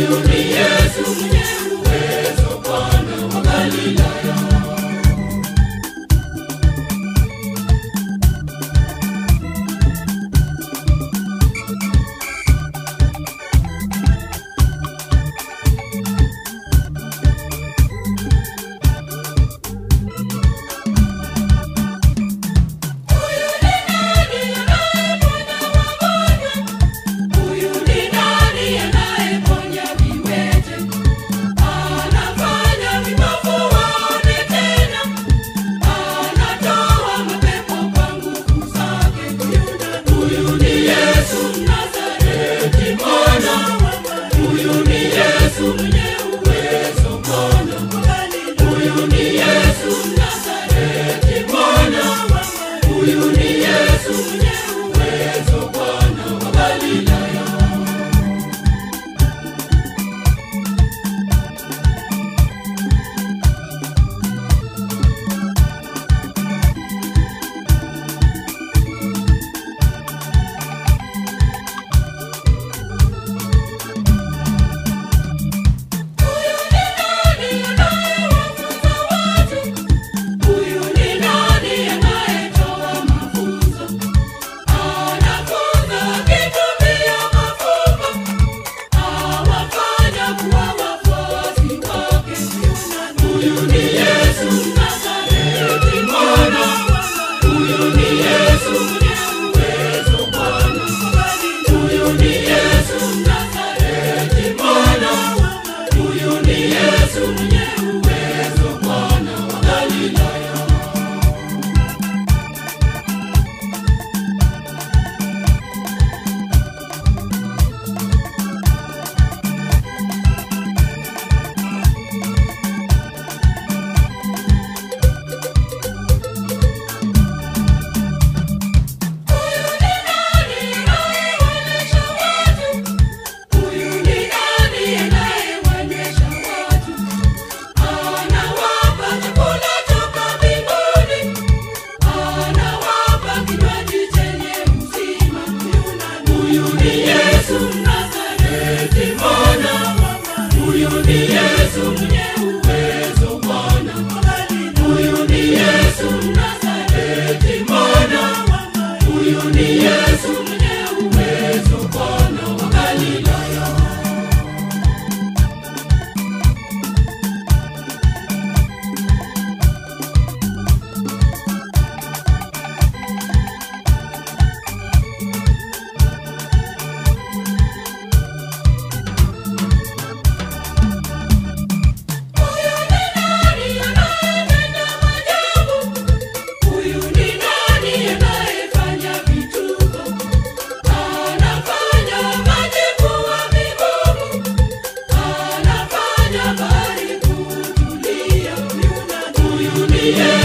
Huyu Nilimwona huyu ni Yesu. mwenyewe yeah.